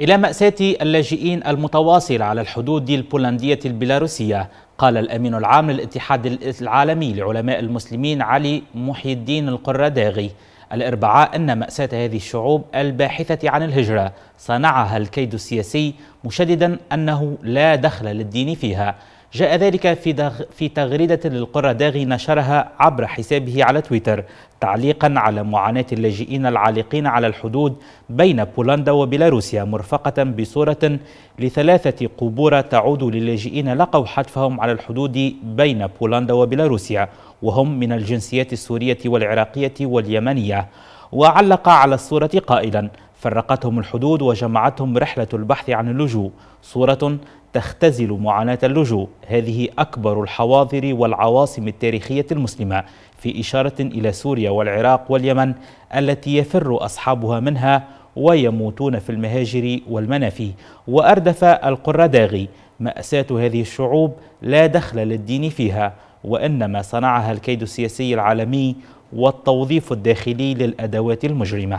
إلى مأساة اللاجئين المتواصلة على الحدود البولندية البيلاروسية قال الأمين العام للاتحاد العالمي لعلماء المسلمين علي محي الدين القرداغي الإربعاء أن مأساة هذه الشعوب الباحثة عن الهجرة صنعها الكيد السياسي مشددا أنه لا دخل للدين فيها. جاء ذلك في, في تغريدة للقرداغي نشرها عبر حسابه على تويتر تعليقا على معاناة اللاجئين العالقين على الحدود بين بولندا وبيلاروسيا مرفقة بصورة لثلاثة قبور تعود للاجئين لقوا حتفهم على الحدود بين بولندا وبيلاروسيا وهم من الجنسيات السورية والعراقية واليمنية. وعلق على الصورة قائلا فرقتهم الحدود وجمعتهم رحلة البحث عن اللجوء. صورة تختزل معاناة اللجوء. هذه أكبر الحواضر والعواصم التاريخية المسلمة في إشارة إلى سوريا والعراق واليمن التي يفر أصحابها منها ويموتون في المهاجر والمنافي. وأردف القرداغي مأساة هذه الشعوب لا دخل للدين فيها وإنما صنعها الكيد السياسي العالمي والتوظيف الداخلي للأدوات المجرمة.